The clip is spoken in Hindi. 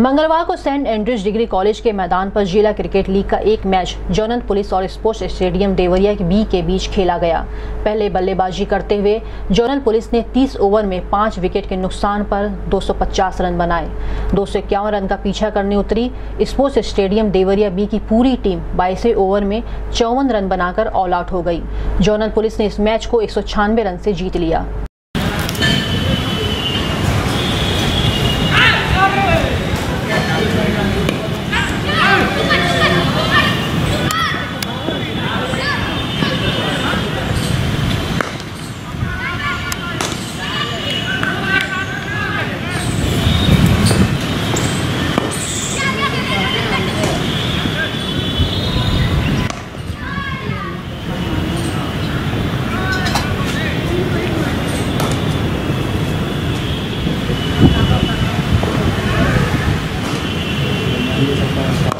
मंगलवार को सेंट एंड्रयूज डिग्री कॉलेज के मैदान पर जिला क्रिकेट लीग का एक मैच जोनल पुलिस और स्पोर्ट्स स्टेडियम देवरिया के बी के बीच खेला गया। पहले बल्लेबाजी करते हुए जोनल पुलिस ने 30 ओवर में पाँच विकेट के नुकसान पर 250 रन बनाए। दो सौ इक्यावन रन का पीछा करने उतरी स्पोर्ट्स स्टेडियम देवरिया बी की पूरी टीम। बाईसवें ओवर में चौवन रन बनाकर ऑल आउट हो गई। जोनल पुलिस ने इस मैच को एक सौ छियानवे रन से जीत लिया। सकता है